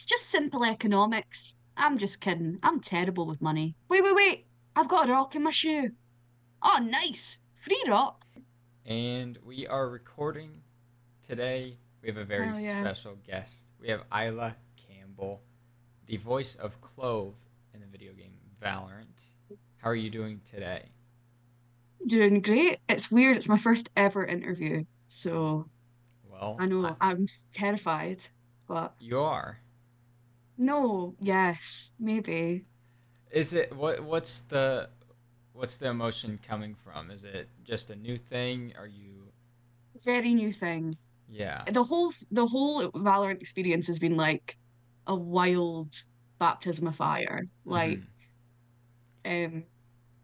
It's just simple economics. I'm just kidding. I'm terrible with money. Wait, wait, wait. I've got a rock in my shoe. Oh, nice. Free rock. And we are recording today. We have a very Oh, yeah. special guest. We have Isla Campbell, the voice of Clove in the video game Valorant. How are you doing today? Doing great. It's weird. It's my first ever interview. So Well, I know I- I'm terrified. But you are. No, yes, maybe. Is it what? What's the what's the emotion coming from? Is it just a new thing? Are you? Very new thing. Yeah. The whole the whole Valorant experience has been like a wild baptism of fire. Like Mhm. Um,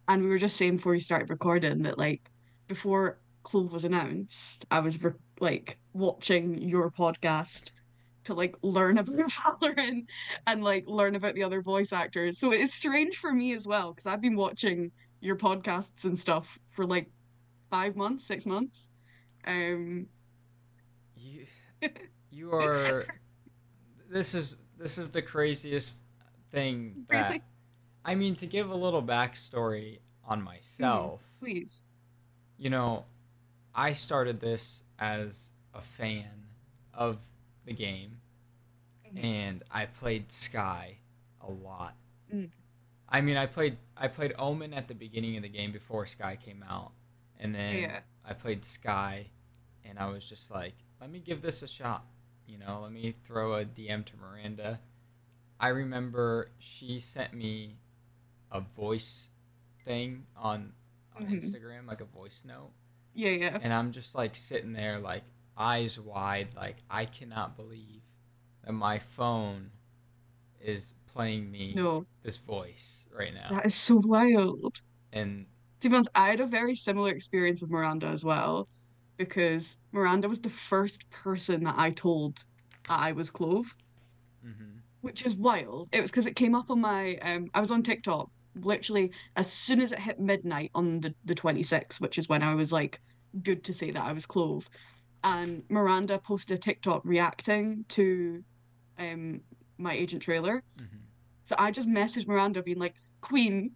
and we were just saying before you started recording that like before Clove was announced, I was re like watching your podcast to like learn about Valorant and like learn about the other voice actors. So it's strange for me as well because I've been watching your podcasts and stuff for like five months, six months. Um, You you are. This is this is the craziest thing that. Really? I mean, to give a little backstory on myself. please. you know, I started this as a fan of the game, Mhm. and I played Skye a lot. Mm. I mean, I played I played Omen at the beginning of the game before Skye came out, and then Yeah. I played Skye, and I was just like, let me give this a shot. You know, let me throw a DM to Miranda. I remember she sent me a voice thing on on Mhm. Instagram, like a voice note, Yeah, yeah. and I'm just like sitting there, like eyes wide, like I cannot believe that my phone is playing me No, this voice right now. that is so wild. And To be honest, I had a very similar experience with Miranda as well, because Miranda was the first person that I told that I was Clove, mhm. which is wild. It was because it came up on my um I was on TikTok literally as soon as it hit midnight on the, the 26th, which is when I was like good to say that I was Clove. And Miranda posted a TikTok reacting to um my agent trailer. Mhm. So I just messaged Miranda being like, Queen,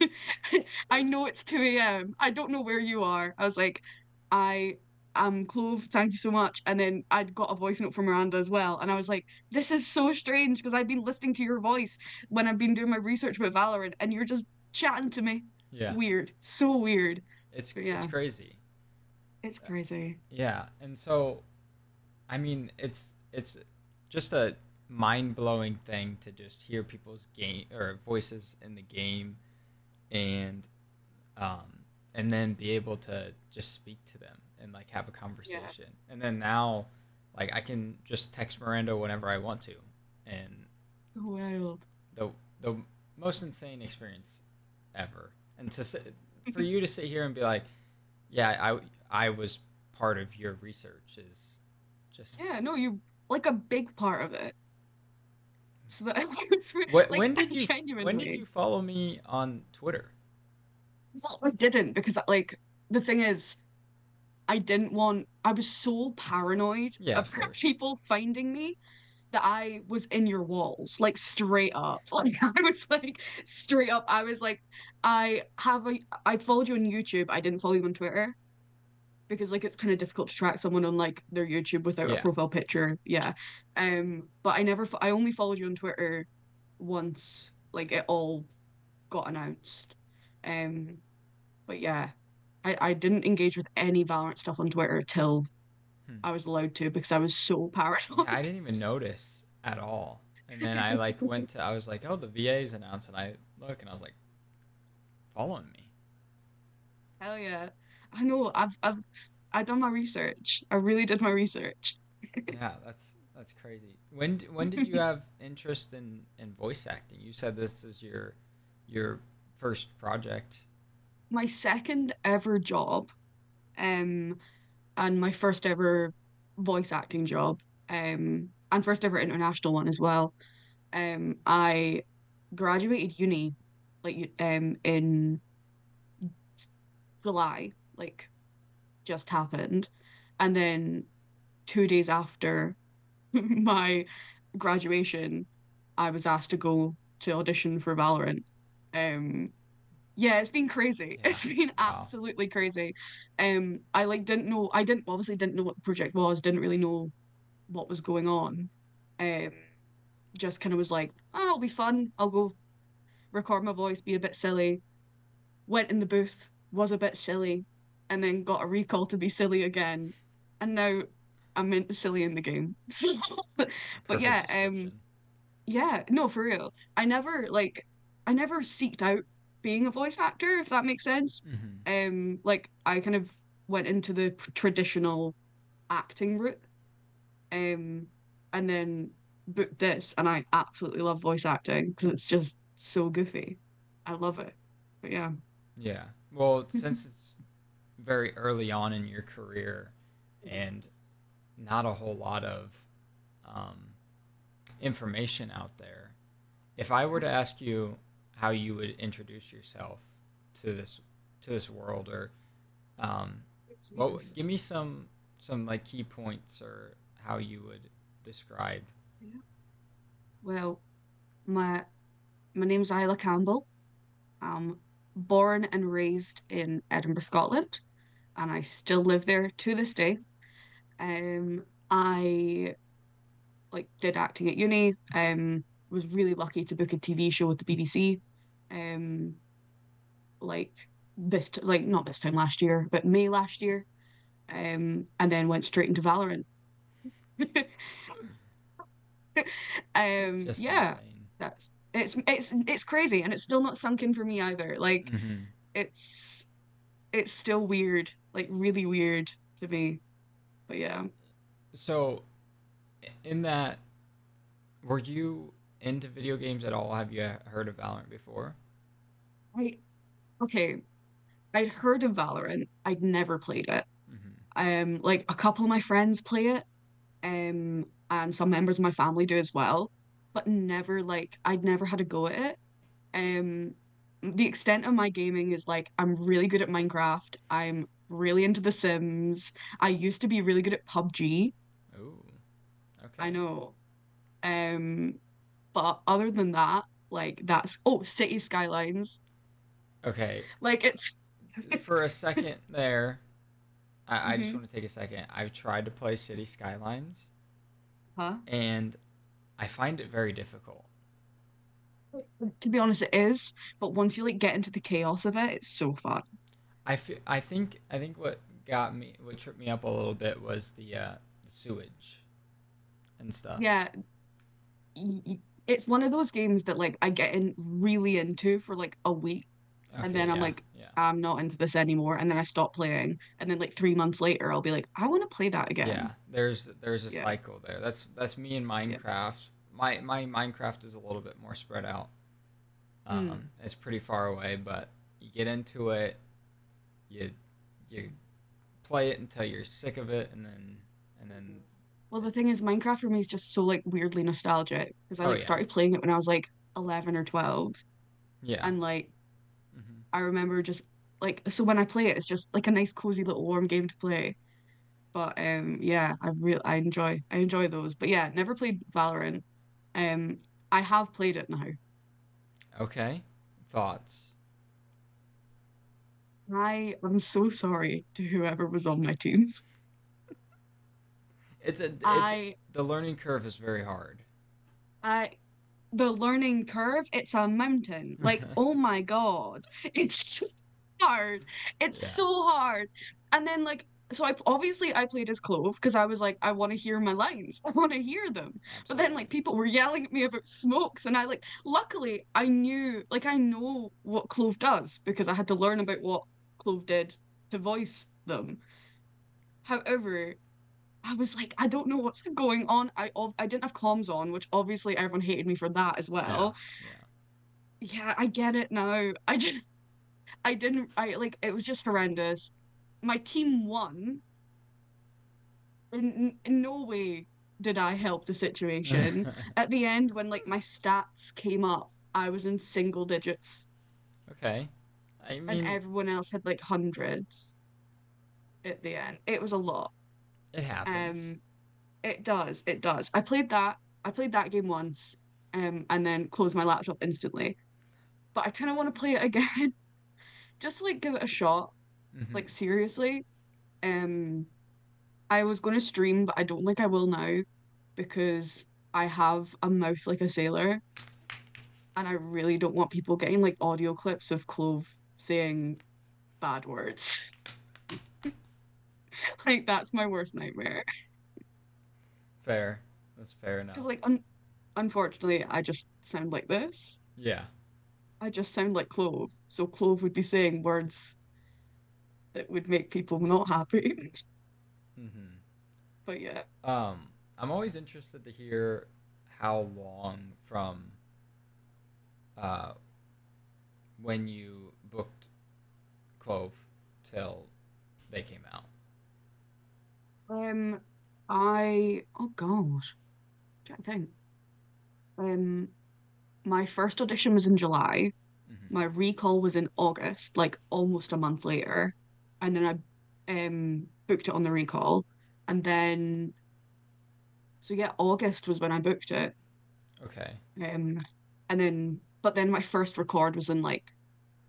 I know it's 2 a.m. I don't know where you are. I was like, I am Clove, thank you so much. And then I'd got a voice note from Miranda as well. And I was like, this is so strange because I've been listening to your voice when I've been doing my research with Valorant and you're just chatting to me. Yeah, Weird. So weird. it's But it's crazy. It's crazy. Yeah, and so, I mean, it's it's just a mind blowing thing to just hear people's game or voices in the game, and um, and then be able to just speak to them and like have a conversation. And then now, like I can just text Miranda whenever I want to, and So wild. the the most insane experience ever. And to sit, for you to sit here and be like, yeah, I I was part of your research is just Yeah, no, you like a big part of it. So that was re- What, like when did you when did you follow me on Twitter? Well, I didn't because like the thing is, I didn't want. I was so paranoid Yeah, of about people finding me that I was in your walls, like straight up. Like I was like straight up. I was like, I have a. I followed you on YouTube. I didn't follow you on Twitter because like it's kind of difficult to track someone on like their YouTube without Yeah. a profile picture. Yeah. Um. But I never. fo- I only followed you on Twitter once. Like it all got announced. Um. But yeah, I, I didn't engage with any Valorant stuff on Twitter till Hmm. I was allowed to because I was so paranoid. I didn't even notice at all. And then I like went to I was like, oh, the VA's announced, and I look and I was like, following me. Hell yeah. I know. I've I've I done my research. I really did my research. Yeah, that's that's crazy. When when did you have interest in in voice acting? You said this is your your first project. My second ever job, um, and my first ever voice acting job, um, and first ever international one as well. Um, I graduated uni, like um in July, like just happened. And then two days after my graduation, I was asked to go to audition for Valorant. Um, yeah, it's been crazy. Yeah. It's been Wow. absolutely crazy. Um, I like didn't know. I didn't obviously didn't know what the project was. Didn't really know what was going on. Um, just kind of was like, oh, it'll be fun. I'll go record my voice, be a bit silly. Went in the booth, was a bit silly, and then got a recall to be silly again. And now I'm in silly in the game. But Perfect yeah, um, yeah, no, for real. I never like I never seeked out being a voice actor, if that makes sense. hmm Um, like I kind of went into the traditional acting route, um, and then booked this, and I absolutely love voice acting because it's just so goofy. I love it. But yeah. Yeah. Well, since it's very early on in your career and not a whole lot of um, information out there, if I were to ask you how you would introduce yourself to this to this world, or um, what give me some some like key points or how you would describe. Yeah. Well, my my name's Isla Campbell. I'm born and raised in Edinburgh, Scotland, and I still live there to this day. Um, I like did acting at uni. Um, was really lucky to book a TV show with the BBC. Um, like this, t like not this time last year, but May last year. Um, and then went straight into Valorant. Um, Just yeah, insane. that's it's it's it's crazy, and it's still not sunk in for me either. Like hmm it's it's still weird, like really weird to me. But yeah, So, in that, were you into video games at all? Have you heard of Valorant before? I okay. I'd heard of Valorant. I'd never played it. hmm Um, like a couple of my friends play it, um, and some members of my family do as well, but never like I'd never had a go at it. Um, the extent of my gaming is like I'm really good at Minecraft. I'm really into The Sims. I used to be really good at PUBG. Oh, okay. I know. Um, but other than that, like that's oh, City Skylines. Okay. Like it's For a second there, I, I just hmm want to take a second. I've tried to play City Skylines, Huh? and I find it very difficult. To be honest, it is. But once you like get into the chaos of it, it's so fun. I fe- I think I think what got me, what tripped me up a little bit was the uh, the sewage and stuff. Yeah, it's one of those games that like I get in really into for like a week and Okay, then I'm yeah, like, yeah. I'm not into this anymore. And then I stop playing. And then like three months later, I'll be like, I want to play that again. Yeah, there's there's a Yeah, cycle there. That's that's me in. Minecraft. My my Minecraft is a little bit more spread out. Mm. Um, it's pretty far away, but you get into it, you you play it until you're sick of it, and then and then Well, the thing is, Minecraft for me is just so like weirdly nostalgic because I oh like yeah, started playing it when I was like 11 or 12. yeah, And like, hmm I remember just like, so when I play it, it's just like a nice, cozy little warm game to play. But um, yeah, I real I enjoy I enjoy those. But yeah, never played Valorant. Um, I have played it now. okay. Thoughts? I am so sorry to whoever was on my team. It's a it's I the learning curve is very hard. I the learning curve, it's a mountain. Like, oh my God. It's so hard. It's Yeah, so hard. And then like so I obviously I played as Clove because I was like, I want to hear my lines. I want to hear them. But then like people were yelling at me about smokes and I like luckily I knew like I know what Clove does because I had to learn about what Clove did to voice them. However, I was like, I don't know what's going on. I I didn't have comms on, which obviously everyone hated me for that as Yeah, well. yeah. Yeah, I get it now. I just I didn't I like it was just horrendous. My team won. In, in no way did I help the situation. At the end, when like my stats came up, I was in single digits, Okay. I and everyone else had like hundreds at the end. It was a lot. it happens. Um, it does, it does. I played that. I played that game once, um, and then closed my laptop instantly. But I kind of want to play it again, just to like give it a shot. hmm Like seriously. Um, I was going to stream, but I don't think I will now because I have a mouth like a sailor, and I really don't want people getting like audio clips of Clove saying bad words. Like that's my worst nightmare. Fair. That's fair enough. Because like un unfortunately, I just sound like this. Yeah. I just sound like Clove, so Clove would be saying words that would make people not happy. hmm But yeah. Um, I'm always interested to hear how long from uh when you booked Clove till they came out. Um, I oh God, trying to think. Um, my first audition was in July. hmm My recall was in August, like almost a month later, and then I um booked it on the recall, and then so yeah, August was when I booked it. Okay. Um, and then but then my first record was in like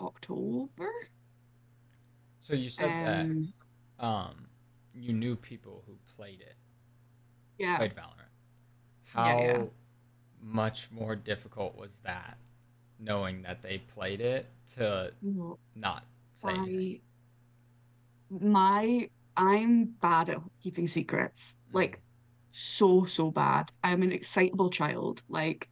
October. So you said that Um, um you knew people who played it, yeah, played Valorant. yeah, yeah. How much more difficult was that knowing that they played it to No, not say? I my I'm bad at keeping secrets. hmm Like so, so bad. I'm an excitable child. Like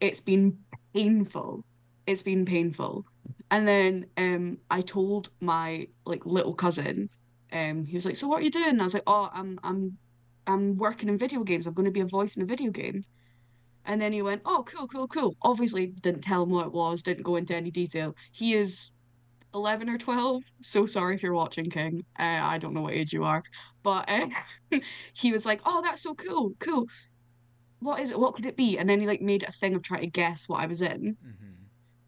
it's been painful. It's been painful. And then um I told my like little cousin, um, he was like, So what are you doing? And I was like, Oh, I'm I'm I'm working in video games. I'm gonna be a voice in a video game. And then he went, Oh, cool, cool, cool. Obviously didn't tell him what it was, didn't go into any detail. He is 11 or 12. So sorry if you're watching, King. Uh, I don't know what age you are. But uh, he was like, Oh, that's so cool, cool. What is it? What could it be? And then he like made a thing of trying to guess what I was in. hmm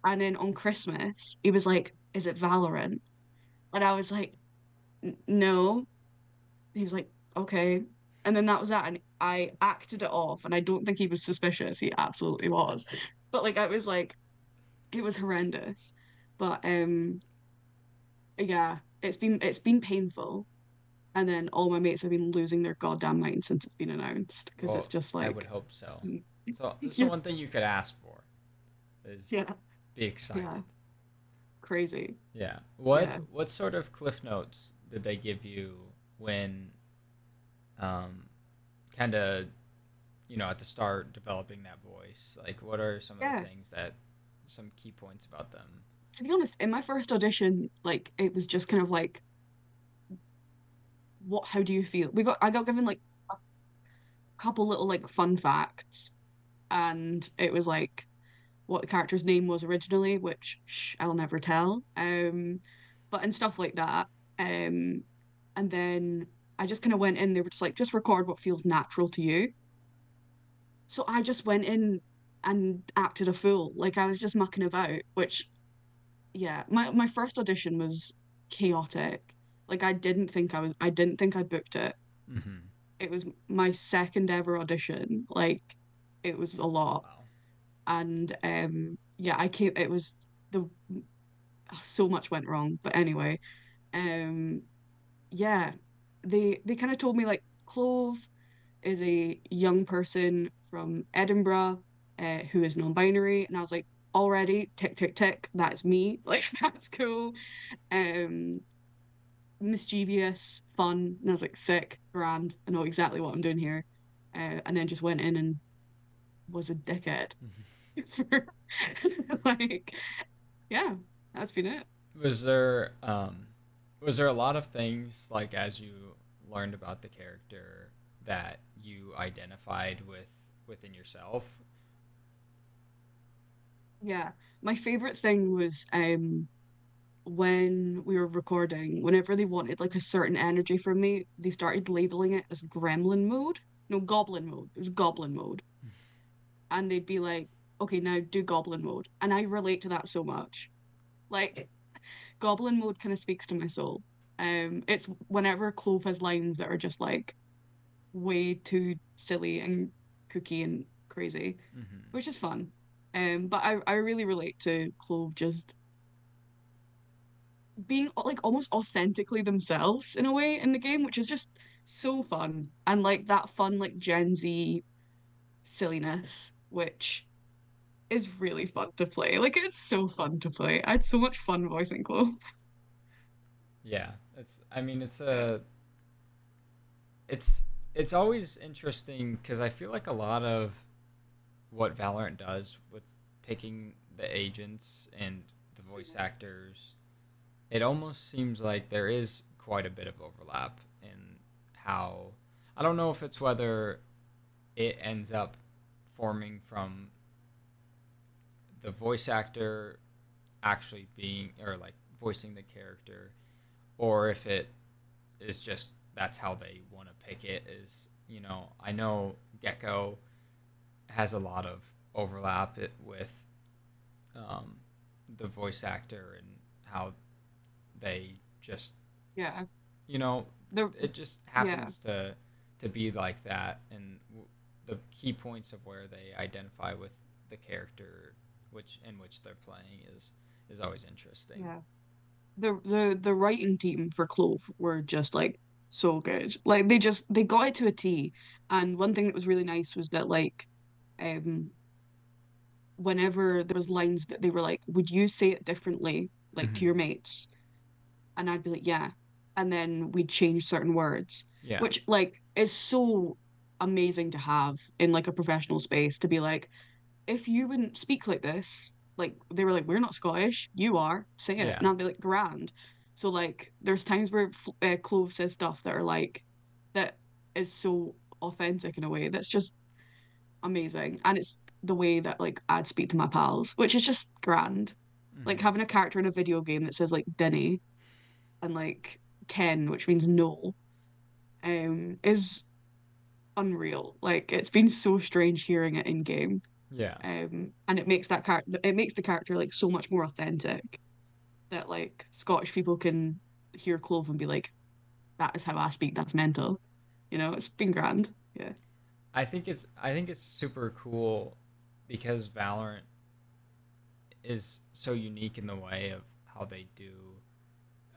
And then on Christmas, he was like, Is it Valorant? And I was like, No. He was like, Okay. And then that was that. And I acted it off. And I don't think he was suspicious. He absolutely was. But like, I was like, it was horrendous. But um, yeah, it's been it's been painful. And then all my mates have been losing their goddamn mind since it's been announced because it's just like I would hope so. So the yeah, one thing you could ask for is yeah, be excited. yeah, crazy. Yeah. What Yeah. what sort of cliff notes did they give you when um kind of you know at the start developing that voice? Like what are some of the things that some key points about them? To be honest, in my first audition, like it was just kind of like, what, how do you feel? We got, I got given like a couple little like fun facts, and it was like what the character's name was originally, which shh, I'll never tell. Um, but and stuff like that. Um, and then I just kind of went in. They were just like, just record what feels natural to you. So I just went in and acted a fool. Like I was just mucking about, which yeah, my my first audition was chaotic. Like I didn't think I was I didn't think I booked it. hmm It was my second ever audition. Like it was a lot. Wow. And um yeah, I came it was the so much went wrong. But anyway, um yeah, they they kind of told me like Clove is a young person from Edinburgh uh, who is non-binary, and I was like, already tick tick tick, that's me. Like that's cool. Um, mischievous, fun, and I was like, sick, grand. I know exactly what I'm doing here. Uh, and then just went in and was a dickhead. like, yeah, that's been it. Was there um was there a lot of things like as you learned about the character that you identified with within yourself? Yeah, my favorite thing was um when we were recording, whenever they wanted like a certain energy from me, they started labeling it as gremlin mode. No, goblin mode. It was goblin mode. And they'd be like, okay, now do goblin mode. And I relate to that so much. Like, goblin mode kind of speaks to my soul. Um, it's whenever Clove has lines that are just like way too silly and kooky and crazy, hmm which is fun. Um, but I I really relate to Clove just being like almost authentically themselves in a way in the game, which is just so fun. And like that fun like Gen Z silliness, which is really fun to play. Like it's so fun to play. I had so much fun voicing Clove. Yeah, it's. I mean, it's a. It's it's always interesting because I feel like a lot of what Valorant does with picking the agents and the voice actors, it almost seems like there is quite a bit of overlap in how. I don't know if it's whether it ends up forming from the voice actor actually being or like voicing the character or if it is just that's how they want to pick it is you know i know gekko has a lot of overlap it with um, the voice actor and how they just Yeah. you know The it just yeah. happens to to be like that and w- the key points of where they identify with the character which in which they're playing is is always interesting Yeah. The the the writing team for Clove were just like so good. Like they just they got it to a T. And one thing that was really nice was that like um whenever there was lines that they were like, would you say it differently, like to hmm your mates? And I'd be like, yeah. And then we'd change certain words, yeah which like is so amazing to have in like a professional space to be like, if you wouldn't speak like this, like they were like, we're not Scottish, you are, say it. yeah And I'd be like, grand. So like there's times where uh, Clove says stuff that are like, that is so authentic in a way that's just amazing. And it's the way that like I'd speak to my pals, which is just grand. Like hmm having a character in a video game that says like Denny and like Ken, which means no, um, is unreal. Like it's been so strange hearing it in game. Yeah Um, and it makes that character it makes the character like so much more authentic that like Scottish people can hear Clove and be like, that is how I speak, that's mental. You know, it's been grand. Yeah. i think it's i think it's super cool because valorant is so unique in the way of how they do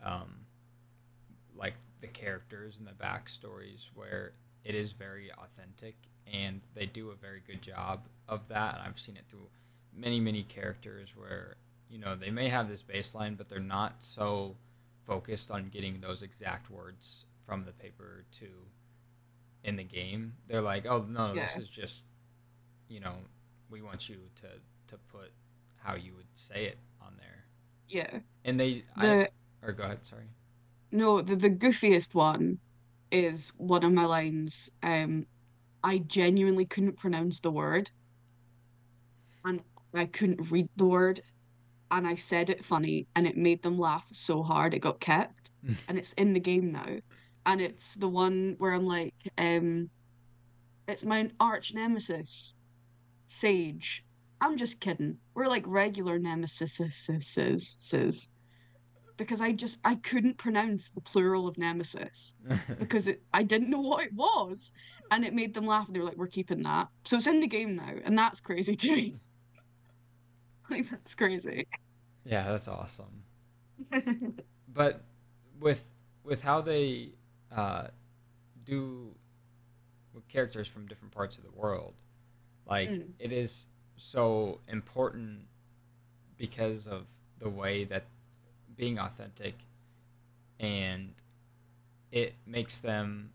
um like the characters and the backstories where it is very authentic and they do a very good job of that and i've seen it through many many characters where you know they may have this baseline but they're not so focused on getting those exact words from the paper to in the game they're like oh no no, this is just you know we want you to to put how you would say it on there Yeah. and they i or go ahead sorry no, the, the goofiest one is one of my lines. Um, I genuinely couldn't pronounce the word and I couldn't read the word and I said it funny and it made them laugh so hard it got kept and it's in the game now. And it's the one where I'm like, um, it's my arch nemesis, Sage. I'm just kidding. We're like regular nemesises because I just I couldn't pronounce the plural of nemesis because it I didn't know what it was. And it made them laugh and they were like, we're keeping that. So it's in the game now, and that's crazy to me. Like that's crazy. yeah that's awesome but with with how they uh, do with characters from different parts of the world like Mm, it is so important because of the way that being authentic and it makes them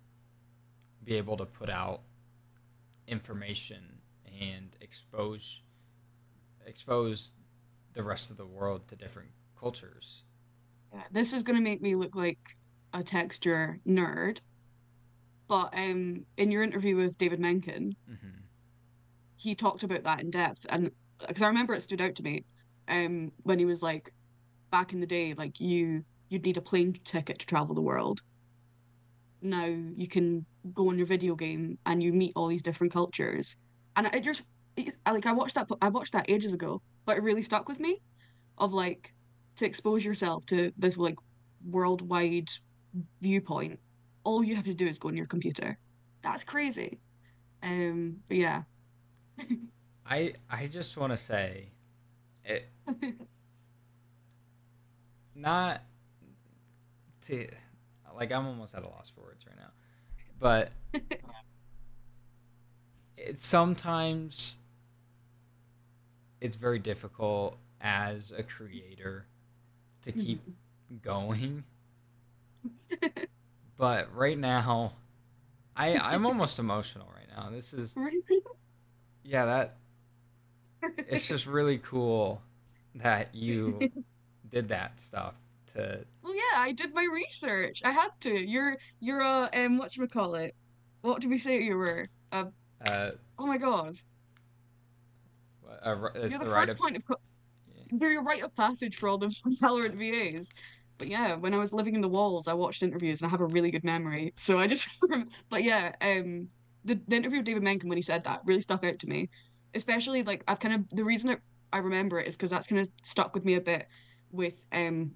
be able to put out information and expose expose the rest of the world to different cultures. Yeah, this is gonna make me look like a texture nerd, but um, in your interview with David Menkin, hmm he talked about that in depth, and because I remember it stood out to me, um, when he was like, back in the day, like you you'd need a plane ticket to travel the world. Now you can go on your video game and you meet all these different cultures, and it just it, I- like I watched that I watched that ages ago, but it really stuck with me of like to expose yourself to this like worldwide viewpoint. All you have to do is go on your computer. That's crazy. Um, but yeah. I I just want to say it not to like I'm almost at a loss for words right now. But it's sometimes it's very difficult as a creator to keep mm-hmm. going. But right now I I'm almost emotional right now. This is yeah, that it's just really cool that you did that stuff to Well, yeah, I did my research. I had to. You're you're a um what you call it? What did we say you were? Uh, uh oh my God. a, it's You're the the first of point of co yeah. you're your rite of passage for all the Valorant VAs. But yeah, when I was living in the walls, I watched interviews and I have a really good memory. So I just but yeah, um the, the interview with David Menkin when he said that really stuck out to me. Especially like I've kind of the reason it, I remember it is because that's kind of stuck with me a bit with um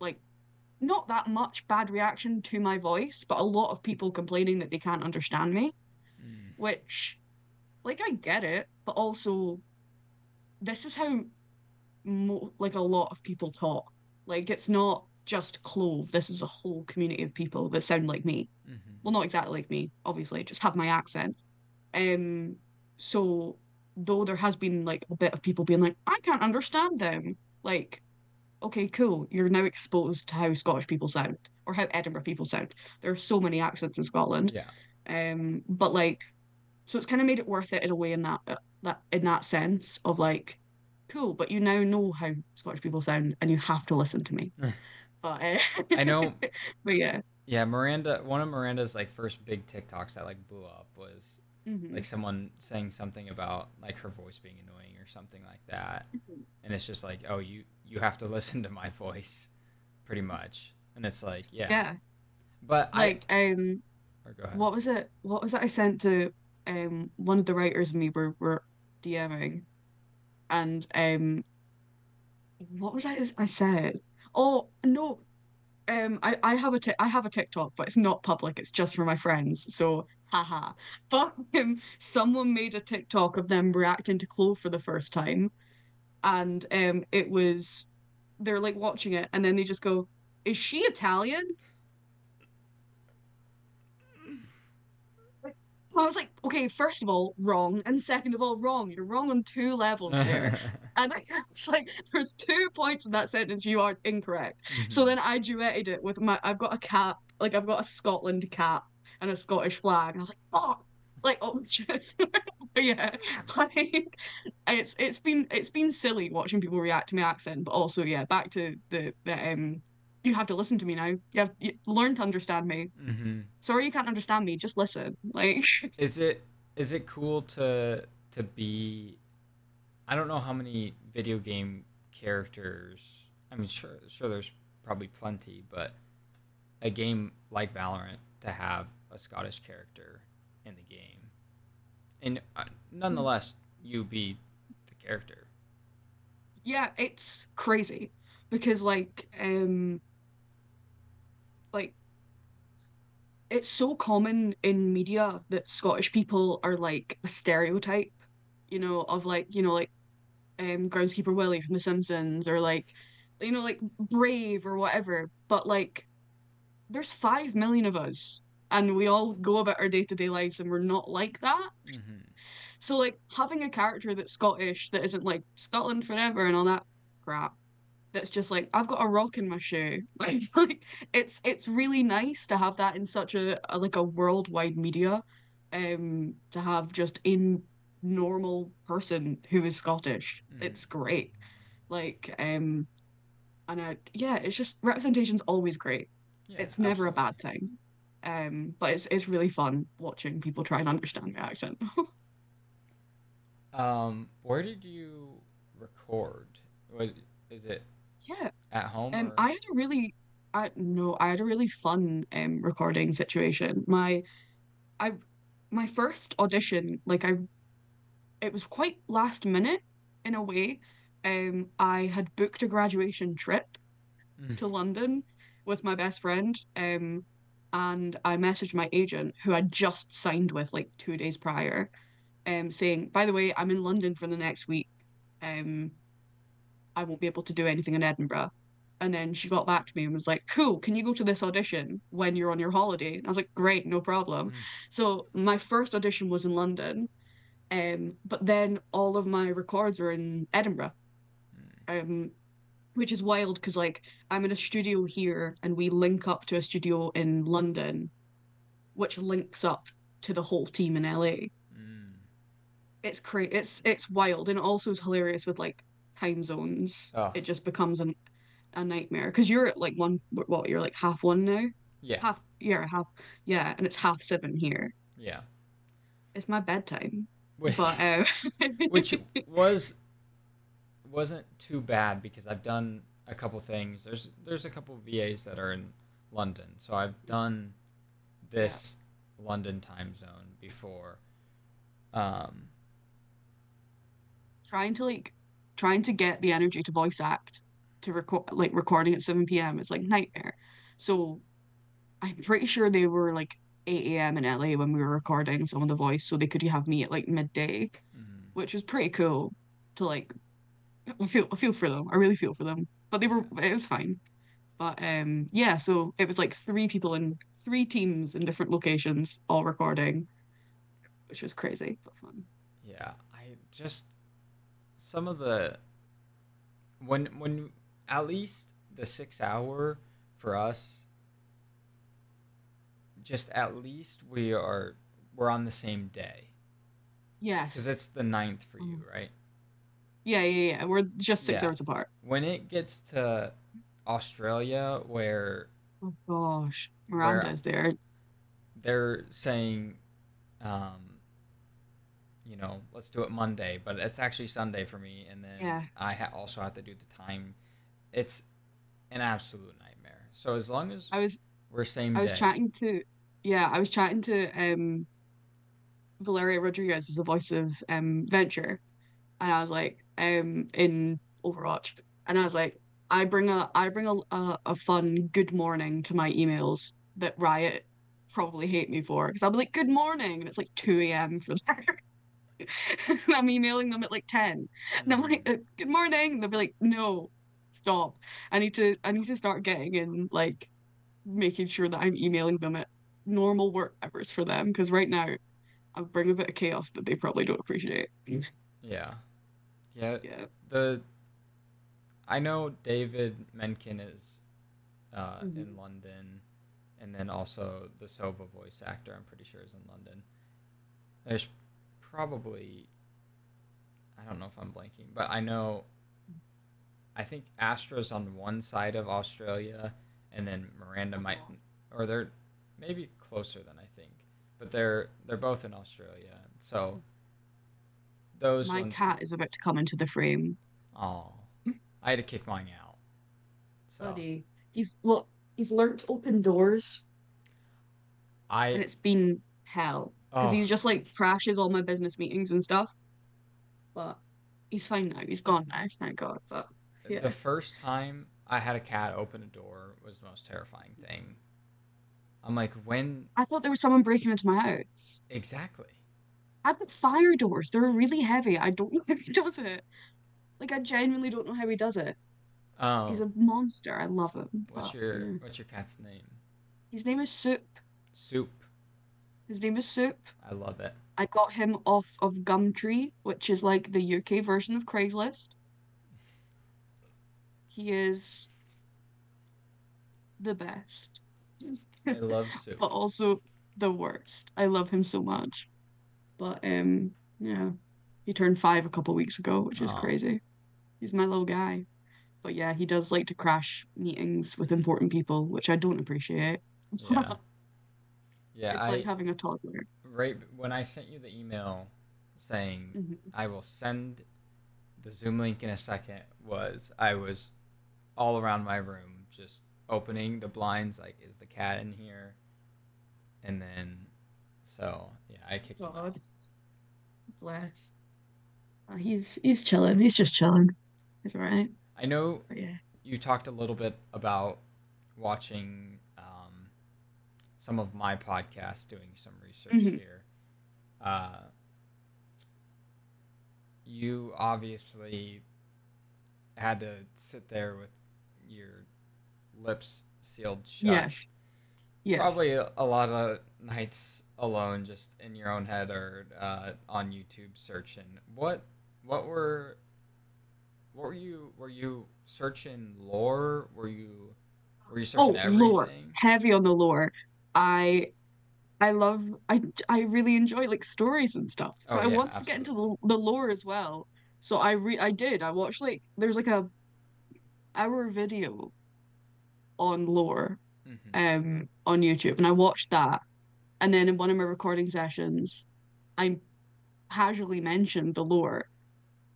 like not that much bad reaction to my voice, but a lot of people complaining that they can't understand me, Mm, which like I get it, but also this is how mo like a lot of people talk. Like it's not just Clove. This is a whole community of people that sound like me. mhm. Well, not exactly like me, obviously, just have my accent. Um, so though there has been like a bit of people being like, I can't understand them. Like, okay, cool. You're now exposed to how Scottish people sound or how Edinburgh people sound. There are so many accents in Scotland. Yeah. Um, but like, so it's kind of made it worth it in a way in that uh, that in that sense of like, cool. But you now know how Scottish people sound, and you have to listen to me. But uh, I know but yeah. yeah, Miranda one of Miranda's like first big TikToks that like blew up was Mhm. like someone saying something about like her voice being annoying or something like that. Mhm. And it's just like, "Oh, you you have to listen to my voice." Pretty much. And it's like, yeah. Yeah. But Like, um, I or go ahead. what was it? What was it I sent to um one of the writers and me were were DMing and um what was I I said? Oh no, um I I have a ti- I have a TikTok, but it's not public. It's just for my friends. So haha. But um, someone made a TikTok of them reacting to Clove for the first time, and um it was they're like watching it, and then they just go, "Is she Italian?" I was like, okay, first of all, wrong, and second of all, wrong. You're wrong on two levels there. And I- it's like there's two points in that sentence you are incorrect. So Mhm. then I duetted it with my I've got a cap, like I've got a Scotland cap and a Scottish flag, and I was like, fuck. Like oh just yeah, like it's it's been it's been silly watching people react to my accent, but also yeah, back to the the um you have to listen to me now. You have you learn to understand me. Mhm. Sorry you can't understand me, just listen. Like Is it is it cool to to be I don't know how many video game characters. I mean, sure, sure, there's probably plenty, but a game like Valorant to have a Scottish character in the game, and uh, nonetheless, you be the character. Yeah, it's crazy because like um like it's so common in media that Scottish people are like a stereotype, you know, of like, you know, like um Groundskeeper Willie from The Simpsons or like you know, like Brave or whatever. But like there's five million of us and we all go about our day-to-day lives and we're not like that. hmm So like having a character that's Scottish that isn't like Scotland forever and all that crap. That's just like I've got a rock in my shoe. Like, it's like it's it's really nice to have that in such a, a like a worldwide media, um, to have just a normal person who is Scottish. Mhm. It's great. Like um, and I yeah, it's just representation's always great. Yeah, It's never a bad thing. Um, but it's it's really fun watching people try and understand my accent. Um, where did you record? Was is it Yeah. at home Um, or? I had a really, I no, I had a really fun um recording situation. My, I, my first audition, like I, it was quite last minute in a way. Um, I had booked a graduation trip Mm. to London with my best friend. Um, and I messaged my agent who I'd just signed with like two days prior. um, saying, by the way, I'm in London for the next week. Um, I won't be able to do anything in Edinburgh. And then she got back to me and was like, cool, can you go to this audition when you're on your holiday? And I was like, great, no problem. Mm. So my first audition was in London, um, but then all of my records are in Edinburgh, Mm. um, which is wild because like I'm in a studio here and we link up to a studio in London, which links up to the whole team in LA. Mm. It's cra it's it's wild and it also is hilarious with like time zones. Oh. It just becomes an, a nightmare because you're at like one what you're like half one now, Yeah. half yeah half yeah, and it's half seven here. Yeah. It's my bedtime, Which, but uh, which was wasn't too bad because I've done a couple things. There's there's a couple VAs that are in London, so I've done this London time zone before. Um, trying to like trying to get the energy to voice act to record like recording at 7 p.m. is like nightmare. So I'm pretty sure they were like 8 a.m. in LA when we were recording some of the voice, so they could have me at like midday, mhm. which was pretty cool to like I feel I feel for them. I really feel for them. But they were it was fine. But um yeah, so it was like three people in three teams in different locations all recording, which was crazy but fun. Yeah, I just some of the when when at least the six hour for us just at least we are we're on the same day Yes. because it's the ninth for you Mm. right Yeah, yeah, yeah. We're just six Yeah. hours apart. when it gets to australia where Oh gosh. Where- Miranda's there. they're saying um you know let's do it monday but it's actually sunday for me and then Yeah. i ha- also have to do the time it's an absolute nightmare so as long as I was we're same I was day chatting to yeah, I was chatting to um Valeria Rodriguez, who's the voice of um Venture. And I was like, um in Overwatch. And I was like, I bring a I bring a a, a fun good morning to my emails that Riot probably hate me for. Because I'll be like, good morning, and it's like 2 a.m. for them. and I'm emailing them at like 10. And I'm like, uh, good morning. And they'll be like, no, stop. I need to I need to start getting in like making sure that I'm emailing them at normal work hours for them because right now I bring a bit of chaos that they probably don't appreciate. yeah yeah Yeah. the i know david menkin is uh in Mhm. london and then also the sova voice actor i'm pretty sure is in london there's probably i don't know if i'm blanking but i know i think astra's on one side of australia and then miranda might or they're maybe closer than i think but they're they're both in australia so those My ones cat is about to come into the frame. Oh, I had to kick mine out. So Buddy. He's look, he's learnt open doors I and it's been hell. Because oh, he just like crashes all my business meetings and stuff. But he's fine now. He's gone now, thank God. But yeah. the first time I had a cat open a door was the most terrifying thing. I'm like, when I thought there was someone breaking into my house. exactly? I've got fire doors. They're really heavy. I don't know how he does it. Like I genuinely don't know how he does it. Oh, He's a monster. I love him. what's but, your yeah. what's your cat's name? His name is Soup. Soup. His name is Soup. I love it. I got him off of Gumtree, which is like the UK version of Craigslist. He is the best, I love Soup. but also the worst. I love him so much. But um, yeah, he turned five a couple weeks ago, which is Aw. crazy. He's my little guy. But yeah, he does like to crash meetings with important people, which I don't appreciate. Yeah. Yeah, It's I like having a toddler. right when I sent you the email saying Mhm. I will send the Zoom link in a second was I was all around my room just opening the blinds like is the cat in here and then so I kicked him out. God. Bless. Uh, he's he's chilling. He's just chilling. He's alright. I know But yeah. you talked a little bit about watching um, some of my podcasts doing some research Mhm. here uh, you obviously had to sit there with your lips sealed shut. Yes. Yes. Probably a, lot of nights alone, just in your own head or uh, on YouTube searching. What what were what were you were you searching lore? Were you were you searching Oh, searching lore. Heavy on the lore. I I love I I really enjoy like stories and stuff. So Oh I yeah, wanted to get into the, the lore as well. So I re I did. I watched like there's like a hour video on lore hmm um on YouTube and I watched that. And then in one of my recording sessions, I casually mentioned the lore.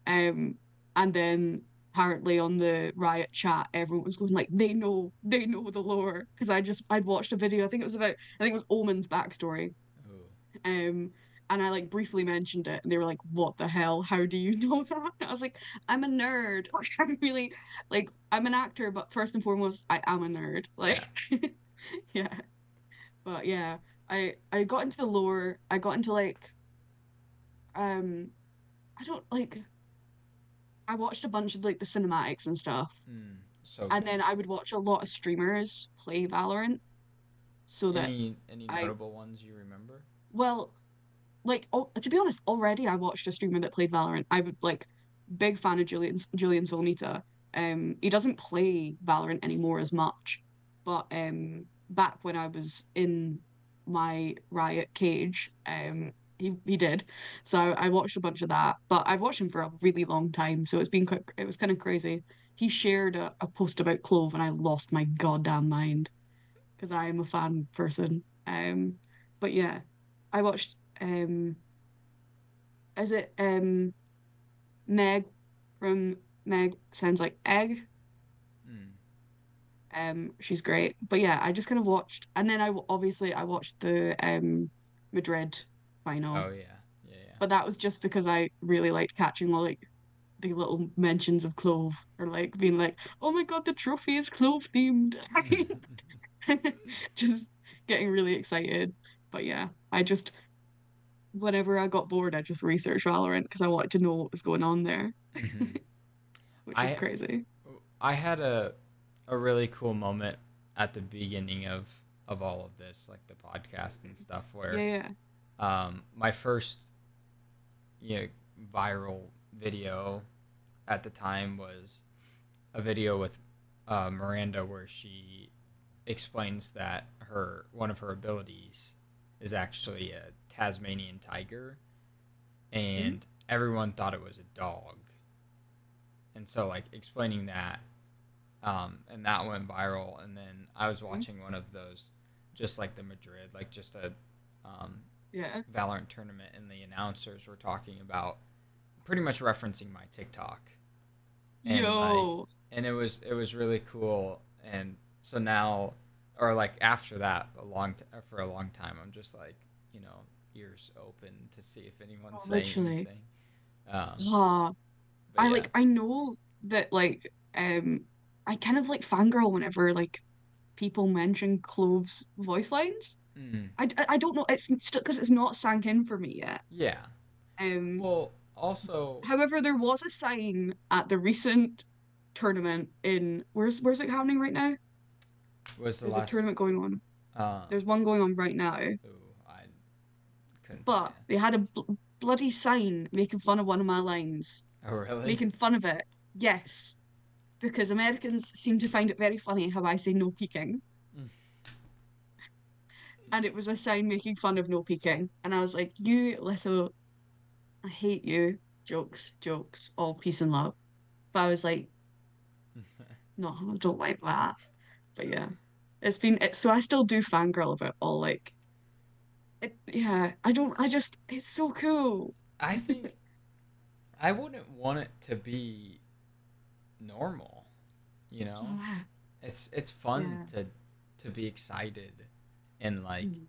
Um, and then apparently on the Riot chat, everyone was going like, they know, they know the lore. Because I just I'd watched a video, I think it was about I think it was Omen's backstory. Ooh. Um, and I like briefly mentioned it, and they were like, "What the hell? How do you know that?" And I was like, "I'm a nerd. Like, I'm really like I'm an actor, but first and foremost, I am a nerd. Like, Yeah. yeah." But yeah, I I got into the lore. I got into like um I don't like I watched a bunch of like the cinematics and stuff. Mm, so And good. then I would watch a lot of streamers play Valorant so that Any any I notable ones you remember? well like oh, to be honest, already I watched a streamer that played Valorant. I would like big fan of Julian Julian Solomita. Um he doesn't play Valorant anymore as much. But um back when I was in my Riot cage, um he he did. So I watched a bunch of that. But I've watched him for a really long time, so it's been quite it was kind of crazy. He shared a, a post about Clove and I lost my goddamn mind because I am a fan person. Um but yeah, I watched um is it um Meg from Meg sounds like egg. Mm. Um, she's great. But yeah, I just kind of watched, and then I w- obviously I watched the um Madrid final, Oh yeah, yeah, yeah. but that was just because I really liked catching all like the little mentions of Clove or like being like, oh my God, the trophy is Clove themed. Just getting really excited. But yeah, I just whenever I got bored, I just researched Valorant because I wanted to know what was going on there, hmm which is crazy. I had a a really cool moment at the beginning of of all of this, like the podcast and stuff, Yeah, where yeah. um my first you know viral video at the time was a video with uh, Miranda where she explains that her one of her abilities is actually a Tasmanian tiger, Mhm. and everyone thought it was a dog. And so, like explaining that, um, and that went viral. And then I was Mhm. watching one of those, just like the Madrid, like just a um, Yeah. Valorant tournament, and the announcers were talking about pretty much referencing my TikTok, and like Yo. and it was it was really cool and so now or like after that a long t- for a long time i'm just like you know ears open to see if anyone's Oh, saying literally. anything um I yeah like I know that like um I kind of like fangirl whenever like people mention Clove's voice lines. mm, I, I, don't know it's still because it's not sank in for me yet. yeah Um, well also however, there was a sign at the recent tournament in where's where's it happening right now? Where's the There's a tournament going on. um There's one going on right now, ooh, couldn't but they had a bl bloody sign making fun of one of my lines, oh really making fun of it. Yes, because Americans seem to find it very funny how I say no peeking. Mm. And it was a sign making fun of no peeking. And I was like, you little, I hate you. Jokes, jokes, all peace and love. But I was like, no, I don't like that. But yeah, it's been, it, so I still do fangirl about all like, it, yeah, I don't, I just, it's so cool. i think i wouldn't want it to be normal you know Yeah, it's it's fun yeah. to to be excited and like Mm,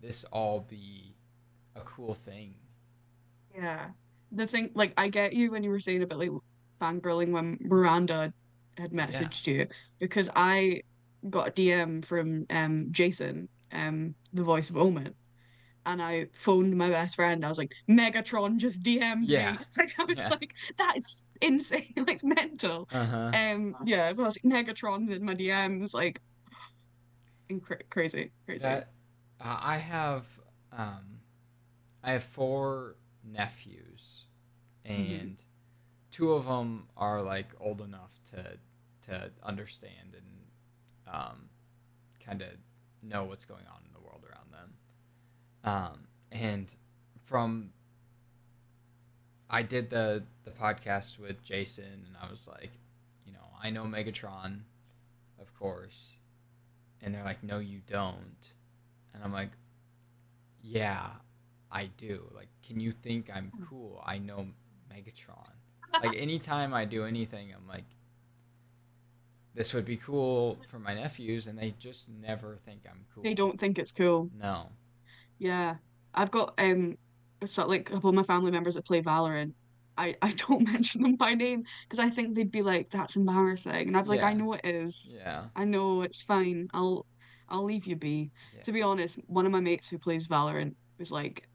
this all be a cool thing. yeah. The thing, like, I get you when you were saying about like fangirling when Miranda had Yeah. messaged you because I got a DM from um Jason, um, the voice of Omen, and I phoned my best friend. I was like, Megatron just DM'd Yeah. me. Like I was Yeah. like, that is insane. Like it's mental. Uh-huh. Um, yeah, but I was like, Megatron's in my DMs, like, incre crazy, crazy. That uh, I have um I have four nephews Mhm. and two of them are like old enough to to understand and um kind of know what's going on in the world around them. Um and from I did the the podcast with Jason and I was like, you know, I know Megatron, of course. And they're like, "No, you don't." And I'm like, "Yeah, I do. Like, can you think I'm cool? I know Megatron. Like anytime I do anything, I'm like this would be cool for my nephews and they just never think I'm cool. They don't think it's cool. No. Yeah. I've got um so like a couple of my family members that play Valorant. I, I don't mention them by name because I think they'd be like, that's embarrassing. And I'd be like, I know it is. Yeah. I know it's fine. I'll I'll leave you be. Yeah. To be honest, one of my mates who plays Valorant was like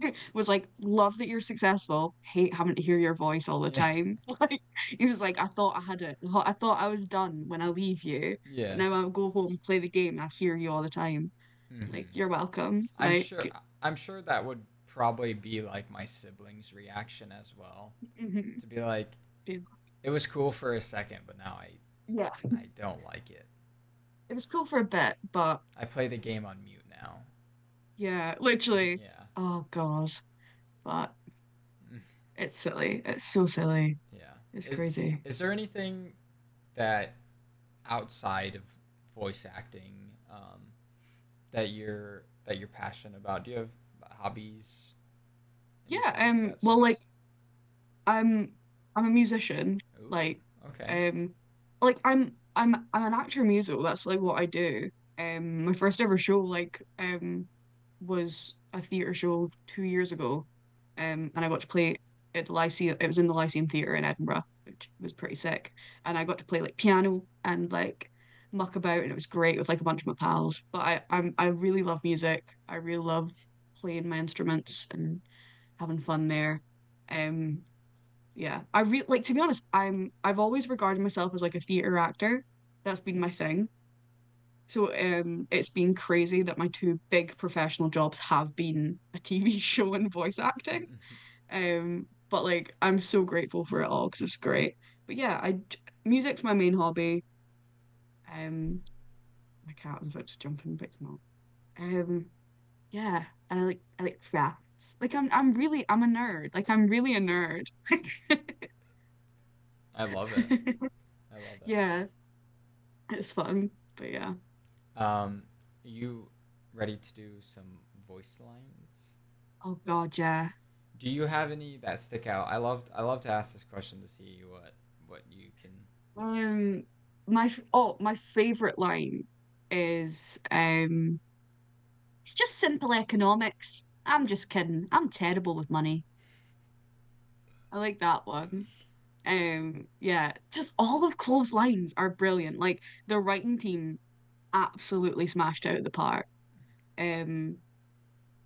was like, love that you're successful, hate having to hear your voice all the Yeah. time. Like he was like, I thought I had it. I thought I was done when I leave you. Yeah. Now I'll go home, play the game, and I hear you all the time. Like, Mhm. you're welcome. I'm Like, sure I'm sure that would probably be like my siblings' reaction as well. mhm. To be like Yeah. it was cool for a second, but now I Yeah. I don't like it. It was cool for a bit, but I play the game on mute now. yeah, literally. Yeah. Oh God. But it's silly. It's so silly. Yeah. It's Is- crazy. Is there anything that outside of voice acting um, that you're that you're passionate about? Do you have hobbies? Yeah, um, that well, like, I'm I'm a musician. Ooh, Like, okay. um, like I'm I'm I'm an actor musical. That's like what I do. Um, my first ever show, like, um, was a theatre show two years ago. Um, and I got to play at the Lyceum. It was in the Lyceum Theatre in Edinburgh, which was pretty sick. And I got to play like piano and like muck about, and it was great with like a bunch of my pals. But I I'm I really love music. I really love playing my instruments and having fun there. Um, yeah, I really like to be honest, I'm I've always regarded myself as like a theater actor. That's been my thing. So um it's been crazy that my two big professional jobs have been a TV show and voice acting. Um but like I'm so grateful for it all because it's great. But yeah, I music's my main hobby. Um my cat was about to jump in, but it's not. Um yeah, and I like I like crafts. Like I'm I'm really I'm a nerd. Like I'm really a nerd. I love it. I love it. Yeah, it's fun, but yeah. Um, you ready to do some voice lines? Oh God, yeah. Do you have any that stick out? I loved I love to ask this question to see what what you can. Um, my oh, my favorite line is um, it's just simple economics. I'm just kidding. I'm terrible with money. I like that one. Um, yeah, just all of Clove's lines are brilliant. Like the writing team absolutely smashed out of the park. Um,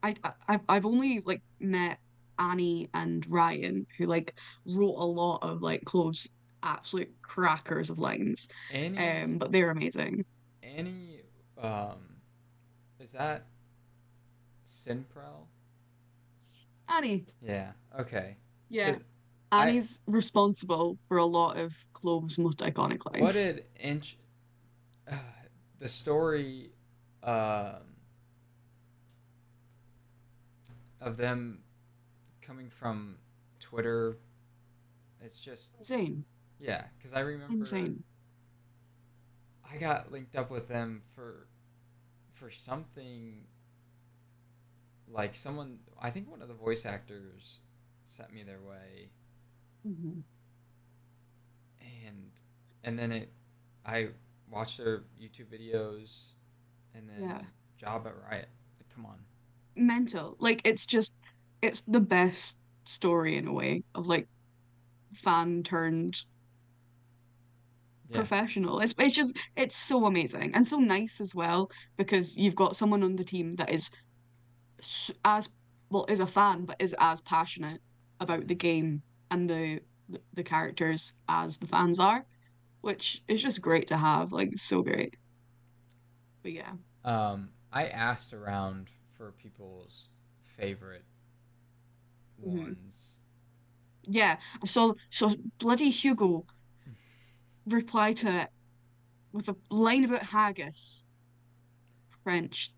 I, I I've I've only like met Annie and Ryan who like wrote a lot of like Clove's absolute crackers of lines. Annie Um, but they're amazing. Any, um is that Sinprel? Annie, Yeah. Okay. yeah, 'Cause I- Annie's responsible for a lot of Clove's most iconic lines. What did inch uh, the story um of them coming from Twitter? It's just Insane, yeah, because I remember insane. I got linked up with them for for something like someone I think one of the voice actors sent me their way Mhm. and and then it I watched their YouTube videos and then Yeah. Job at Riot. Like, come on. Mental. Like it's just, it's the best story in a way of like fan turned Yeah. professional. It's it's just it's so amazing and so nice as well because you've got someone on the team that is as well is a fan, but is as passionate about the game and the the characters as the fans are, which is just great to have. Like so great. But yeah. Um, I asked around for people's favorite mm-hmm. ones. Yeah, so so bloody Hugo reply to it with a line about haggis. French.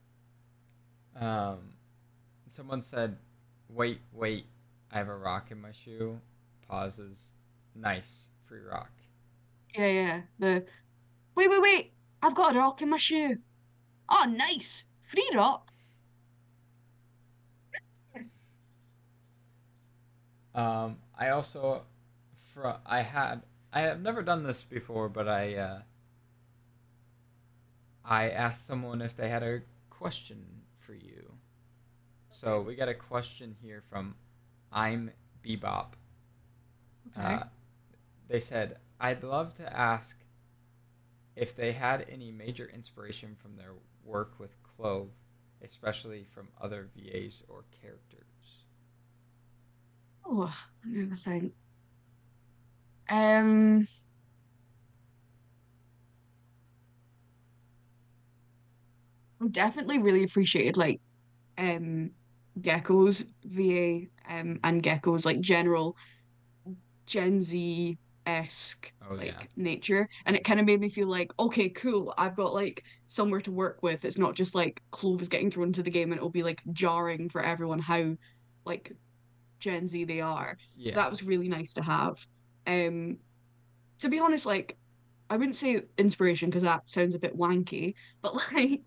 Um, someone said, "Wait, wait, I have a rock in my shoe." Pauses. Nice, free rock. Yeah, yeah. The wait, wait, wait. I've got a rock in my shoe. Oh, nice, free rock. Um, I also, for I had I have never done this before, but I uh, I asked someone if they had a question for you. So we got a question here from I'm Bebop. Okay. Uh, they said, I'd love to ask if they had any major inspiration from their work with Clove, especially from other VAs or characters. Oh, let me have a think. Um, I definitely really appreciated like um Gekko's VA um and Gekko's like general Gen Z esque oh, like yeah. nature and it kind of made me feel like okay cool I've got like somewhere to work with it's not just like Clove is getting thrown into the game and it'll be like jarring for everyone how like Gen Z they are yeah. so that was really nice to have um to be honest like I wouldn't say inspiration because that sounds a bit wanky, but like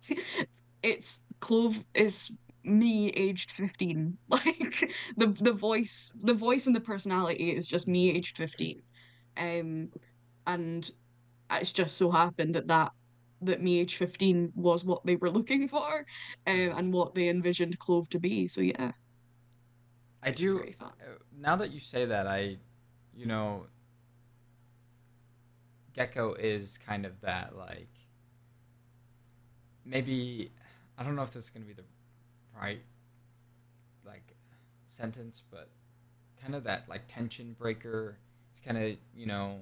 it's Clove is me aged 15. Like the the voice the voice and the personality is just me aged 15. Um and it's just so happened that that that me age 15 was what they were looking for um, and what they envisioned Clove to be. So yeah. I do uh, now that you say that I you know Gekko is kind of that like maybe I don't know if this is gonna be the right like sentence, but kind of that like tension breaker. It's kind of you know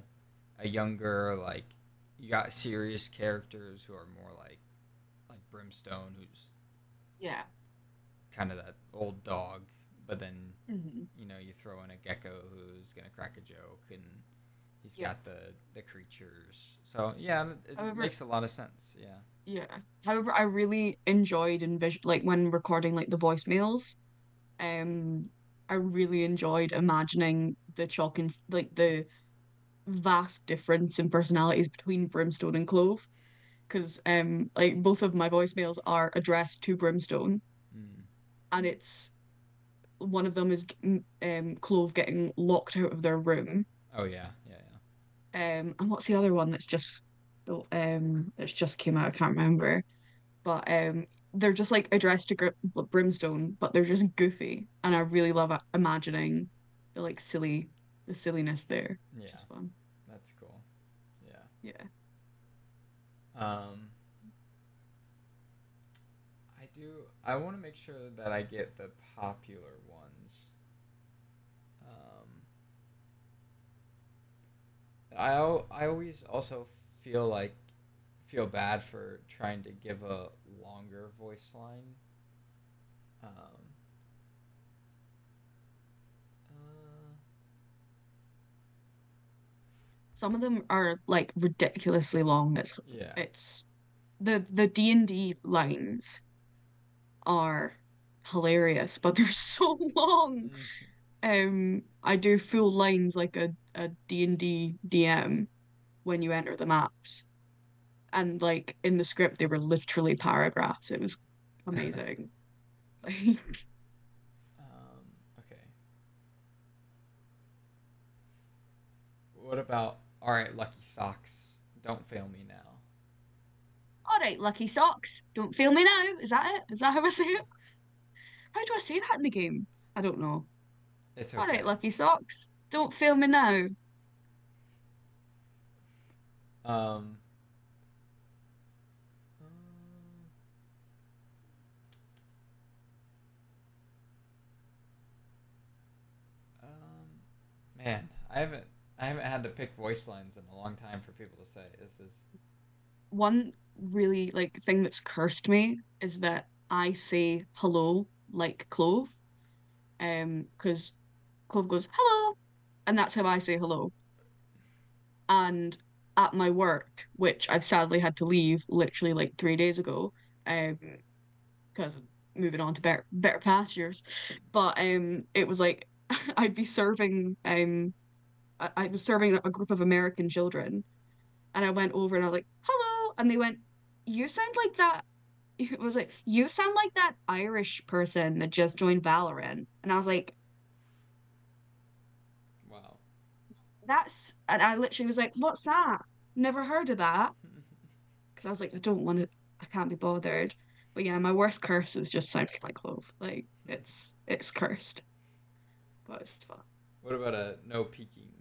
a younger like you got serious characters who are more like like Brimstone, who's yeah kind of that old dog, but then mm-hmm. you know you throw in a Gekko who's gonna crack a joke and He's yeah. got the the creatures. So yeah, it However, makes a lot of sense. Yeah. Yeah. However, I really enjoyed envision like when recording like the voicemails. Um, I really enjoyed imagining the chalk and like the vast difference in personalities between Brimstone and Clove, because um like both of my voicemails are addressed to Brimstone, mm. and it's one of them is um Clove getting locked out of their room. Oh yeah, yeah, yeah. um, and what's the other one that's just um that's just came out? I can't remember. But um, they're just like addressed to Gr- Brimstone, but they're just goofy, and I really love imagining the like silly, the silliness there. Yeah, is fun. That's cool. Yeah. Yeah. Um, I do. I want to make sure that I get the popular ones. I I always also feel like feel bad for trying to give a longer voice line. Um, uh, Some of them are like ridiculously long. It's yeah. It's the the D and D lines are hilarious, but they're so long. Mm-hmm um I do full lines like a a D&D DM when you enter the maps. And like in the script they were literally paragraphs. It was amazing. like um okay. What about all right, Lucky Socks? Don't fail me now. All right, Lucky Socks. Don't fail me now. Is that it? Is that how I say it? How do I say that in the game? I don't know. It's okay. All right, Lucky Socks. Don't film me now. Um. um man, I haven't I haven't had to pick voice lines in a long time for people to say. This is one really like thing that's cursed me is that I say hello like Clove, um, because Clove goes hello, and that's how I say hello. And at my work, which I've sadly had to leave literally like three days ago, um, because moving on to better better pastures. But um, it was like I'd be serving um, I, I was serving a group of American children, and I went over and I was like, "Hello," and they went, "You sound like that." It was like, "You sound like that Irish person that just joined Valorant," and I was like, wow. "That's," and I literally was like, "What's that? Never heard of that." Because I was like, I don't want to, I can't be bothered. But yeah, my worst curse is just sounding like Clove. Like it's it's cursed, but it's fun. what about a no peeking?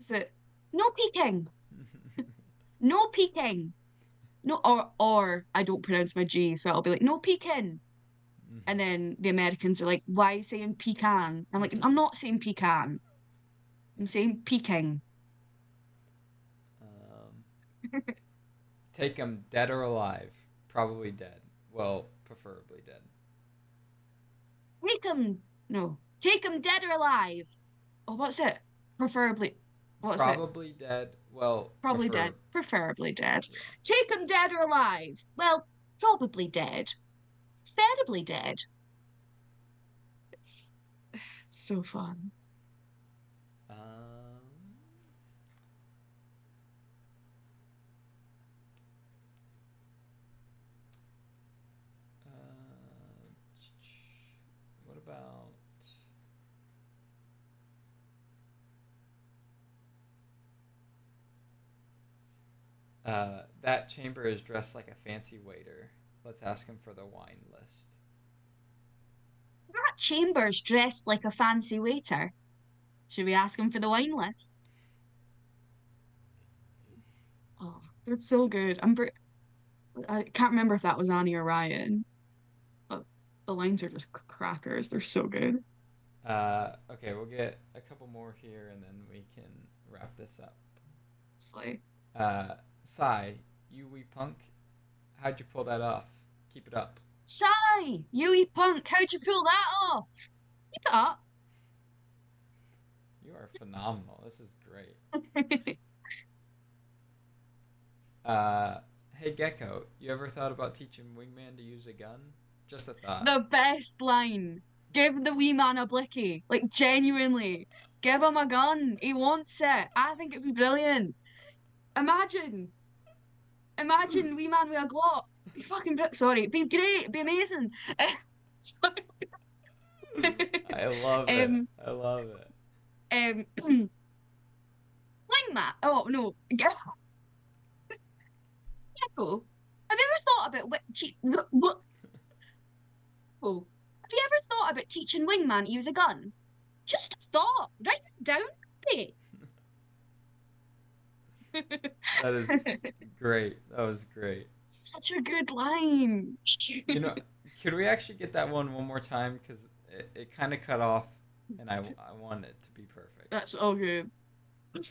Is it no peeking? No peeking. No, or or I don't pronounce my G, so I'll be like, no peeking. And then the Americans are like, why are you saying pecan? I'm like, I'm not saying pecan. I'm saying peking. um, take them dead or alive. Probably dead. Well, preferably dead. Take 'em. No, take 'em dead or alive. Oh, what's it? Preferably. What's it? Probably dead. Well, Probably prefer- dead. Preferably dead. Take Take 'em dead or alive. Well, probably dead. Preferably dead. It's, it's so fun. Um, uh, what about uh, that chamber is dressed like a fancy waiter. Let's ask him for the wine list. That Chambers dressed like a fancy waiter. Should we ask him for the wine list? Oh, they're so good. I'm br I can't remember if that was Annie or Ryan, but the lines are just crackers. They're so good. Uh, okay, we'll get a couple more here and then we can wrap this up. Slay. Uh, Skye, you wee punk, how'd you pull that off? Keep it up. Skye, Yui Punk, how'd you pull that off? Keep it up. You are phenomenal. This is great. Uh, hey Gekko, you ever thought about teaching Wingman to use a gun? Just a thought. The best line. Give the wee man a blicky. Like, genuinely. Give him a gun. He wants it. I think it'd be brilliant. Imagine. Imagine wee man with a Glock. Be fucking br- sorry. Be great. Be amazing. I love it. Um, I love it. Um, Wingman. Oh no. Gekko. Have you ever thought about what? Che- what? Oh, have you ever thought about teaching Wingman to use a gun? Just a thought. Write it down. babe. That is great. That was great. Such a good line. You know, could we actually get that one one more time? Because it, it kind of cut off, and I, I want it to be perfect. That's all good.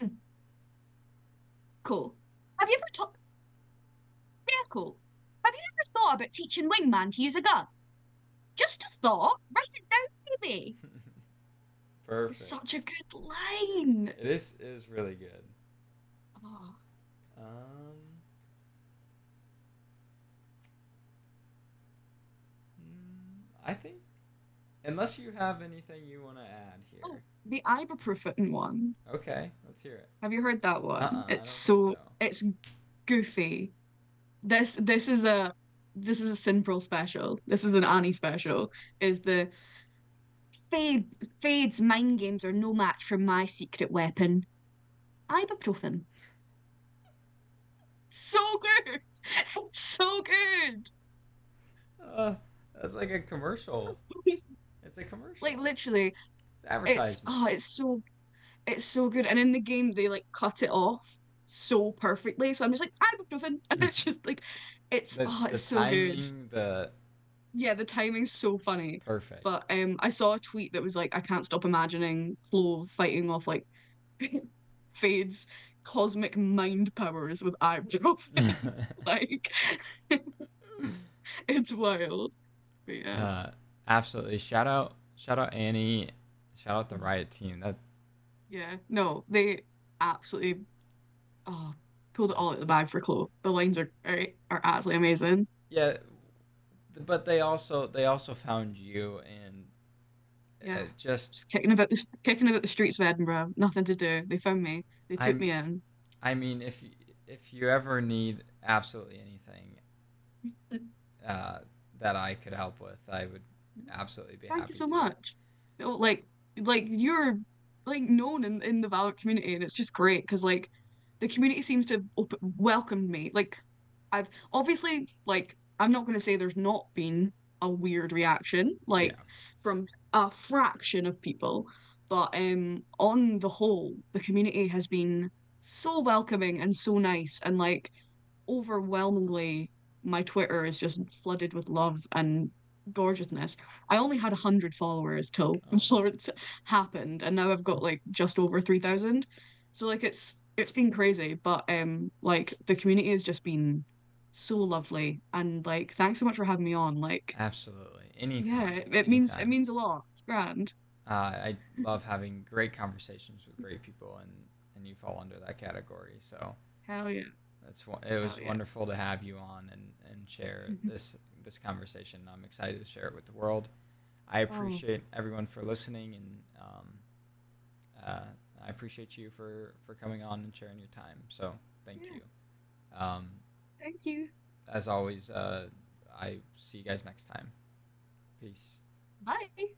Cool. Have you ever talked? Yeah, cool. Have you ever thought about teaching Wingman to use a gun? Just a thought. Write it down, baby. Perfect. Such a good line. It is it is really good. Oh, Um. mm, I think, unless you have anything you want to add here. Oh. the ibuprofen one. Okay, let's hear it. Have you heard that one? Uh-uh, it's so so. it's goofy. This this is a this is a Sinprol special. This is an Annie special. Is the Fade Fade's mind games are no match for my secret weapon. Ibuprofen. So good. It's so good. Uh, that's like a commercial. It's a commercial. Like literally, It's it's advertisement. oh, it's so it's so good. And in the game they like cut it off so perfectly. So I'm just like I'm ibuprofen. And it's just like it's the, oh, the it's so good. the yeah, the timing's so funny. Perfect. But um, I saw a tweet that was like, I can't stop imagining Clove fighting off like Fade's cosmic mind powers with eyebrow. Like, it's wild. But yeah, uh, absolutely. Shout out, shout out Annie. Shout out the Riot team. That yeah. No, they absolutely oh pulled it all out of the bag for Clove. The lines are are, are absolutely amazing. yeah, but they also they also found you and Yeah. uh, just Just kicking about the kicking about the streets of Edinburgh. Nothing to do. They found me. They took I'm me in. I mean if you, if you ever need absolutely anything uh, that I could help with, I would absolutely be Thank you so to. much. You know, like like you're like known in, in the Valorant community and it's just great because like the community seems to have op welcomed me. Like I've obviously like I'm not gonna say there's not been a weird reaction like Yeah, from a fraction of people, but um on the whole the community has been so welcoming and so nice and like overwhelmingly my Twitter is just flooded with love and gorgeousness. I only had a hundred followers till oh, Florence happened, and now I've got like just over three thousand. So like it's it's been crazy, but um like the community has just been so lovely and like thanks so much for having me on. Like absolutely. yeah, Anytime, it, it means it means a lot. It's grand. Uh, I love having great conversations with great people, and and you fall under that category. So Hell yeah. That's it was yeah. wonderful to have you on and and share this this conversation. I'm excited to share it with the world. I Oh, appreciate everyone for listening, and um, uh, I appreciate you for for coming on and sharing your time. So thank yeah. you. Um, Thank you. as always, uh, I see you guys next time. Peace. Bye.